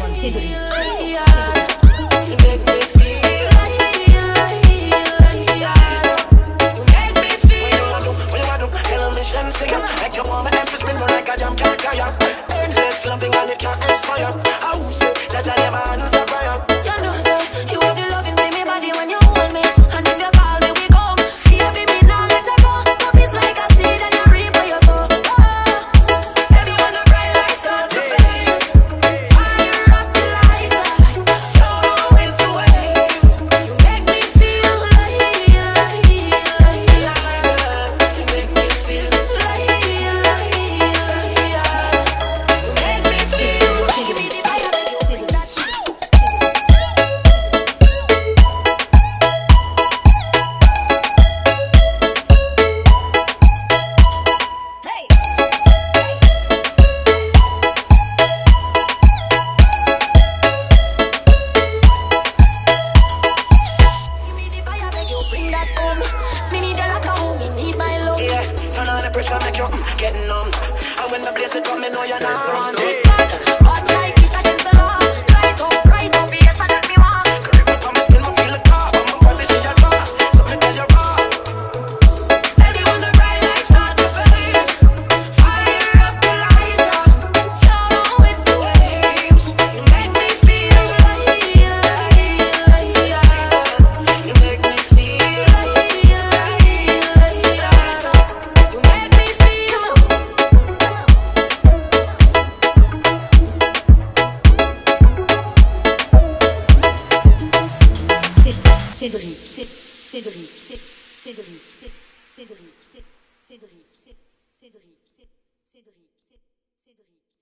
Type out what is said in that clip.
one, say the Singing like your woman spin like a Endless loving and it can't. I will say, Jaja never answer. pressure make you get numb. And when the place it up, me know you're not on it. Hot like Cédric, Cédric, Cédric, Cédric, Cédric, Cédric, Cédric, Cédric, Cédric, Cédric.